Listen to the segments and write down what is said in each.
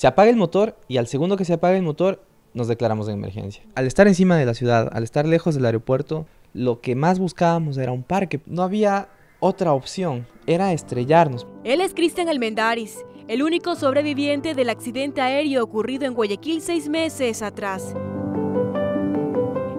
Se apaga el motor y al segundo que se apaga el motor nos declaramos de emergencia. Al estar encima de la ciudad, al estar lejos del aeropuerto, lo que más buscábamos era un parque. No había otra opción, era estrellarnos. Él es Cristian Almendaris, el único sobreviviente del accidente aéreo ocurrido en Guayaquil seis meses atrás.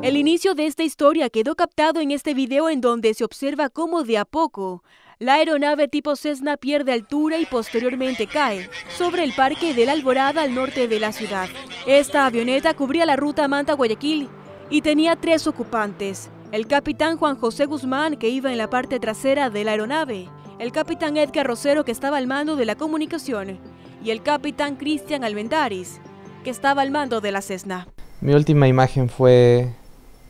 El inicio de esta historia quedó captado en este video en donde se observa cómo de a poco la aeronave tipo Cessna pierde altura y posteriormente cae sobre el parque de la Alborada al norte de la ciudad. Esta avioneta cubría la ruta Manta-Guayaquil y tenía tres ocupantes. El capitán Juan José Guzmán, que iba en la parte trasera de la aeronave, el capitán Edgar Rosero, que estaba al mando de la comunicación, y el capitán Cristian Almendaris, que estaba al mando de la Cessna. Mi última imagen fue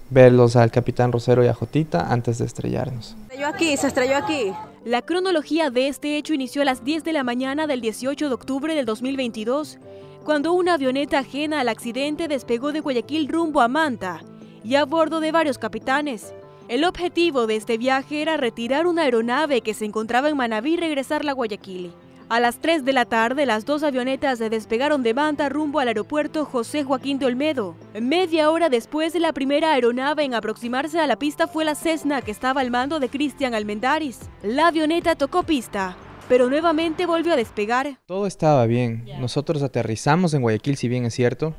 verlos al capitán Rosero y a Jotita antes de estrellarnos. Se estrelló aquí, se estrelló aquí. La cronología de este hecho inició a las 10 de la mañana del 18 de octubre del 2022, cuando una avioneta ajena al accidente despegó de Guayaquil rumbo a Manta y a bordo de varios capitanes. El objetivo de este viaje era retirar una aeronave que se encontraba en Manabí y regresarla a Guayaquil. A las 3 de la tarde, las dos avionetas se despegaron de Manta rumbo al aeropuerto José Joaquín de Olmedo. Media hora después de la primera aeronave en aproximarse a la pista fue la Cessna que estaba al mando de Cristian Almendaris. La avioneta tocó pista, pero nuevamente volvió a despegar. Todo estaba bien. Nosotros aterrizamos en Guayaquil, si bien es cierto,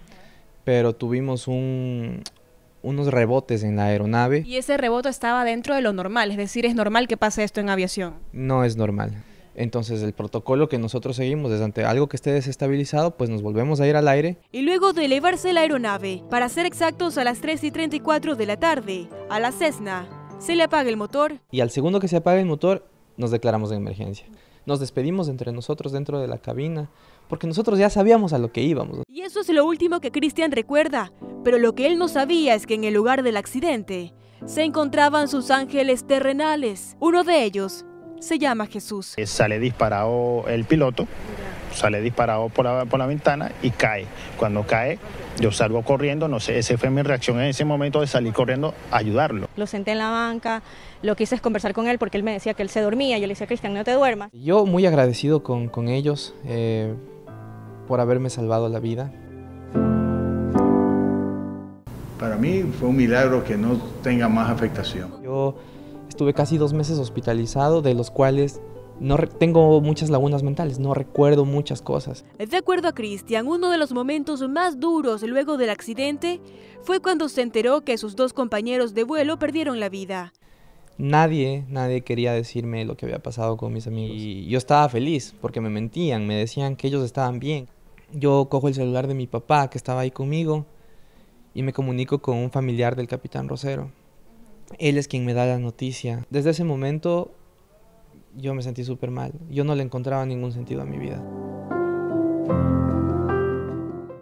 pero tuvimos un, unos rebotes en la aeronave. Y ese rebote estaba dentro de lo normal, es decir, es normal que pase esto en aviación. No es normal. Entonces el protocolo que nosotros seguimos es ante algo que esté desestabilizado, pues nos volvemos a ir al aire. Y luego de elevarse la aeronave, para ser exactos a las 3 y 34 de la tarde, a la Cessna, se le apaga el motor. Y al segundo que se apaga el motor, nos declaramos de emergencia. Nos despedimos entre nosotros dentro de la cabina, porque nosotros ya sabíamos a lo que íbamos. Y eso es lo último que Cristian recuerda, pero lo que él no sabía es que en el lugar del accidente se encontraban sus ángeles terrenales. Uno de ellos se llama Jesús. Eh, sale disparado el piloto, sale disparado por la, por la ventana y cae. Cuando cae, yo salgo corriendo, no sé, esa fue mi reacción en ese momento de salir corriendo a ayudarlo. Lo senté en la banca, lo es conversar con él porque él me decía que él se dormía. Yo le decía, Cristian, no te duermas. Yo muy agradecido con, con ellos eh, por haberme salvado la vida. Para mí fue un milagro que no tenga más afectación. Yo Estuve casi dos meses hospitalizado, de los cuales no tengo muchas lagunas mentales, no recuerdo muchas cosas. De acuerdo a Cristian, uno de los momentos más duros luego del accidente fue cuando se enteró que sus dos compañeros de vuelo perdieron la vida. Nadie, nadie quería decirme lo que había pasado con mis amigos. Y yo estaba feliz porque me mentían, me decían que ellos estaban bien. Yo cojo el celular de mi papá que estaba ahí conmigo y me comunico con un familiar del capitán Rosero. Él es quien me da la noticia. Desde ese momento yo me sentí súper mal. Yo no le encontraba ningún sentido a mi vida.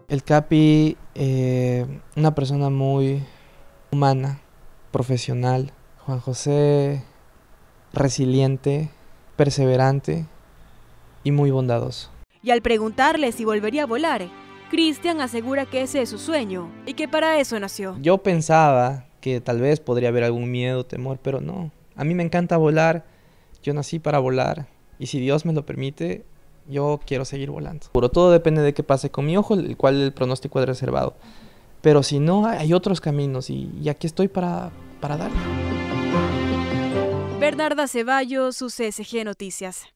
El Capi, eh, una persona muy humana, profesional. Juan José, resiliente, perseverante y muy bondadoso. Y al preguntarle si volvería a volar, Cristian asegura que ese es su sueño y que para eso nació. Yo pensaba que tal vez podría haber algún miedo, temor, pero no. A mí me encanta volar, yo nací para volar y si Dios me lo permite, yo quiero seguir volando. Pero todo depende de qué pase con mi ojo, el cual el pronóstico es reservado. Pero si no, hay otros caminos y, y aquí estoy para, para darle. Bernarda Ceballos, CSG Noticias.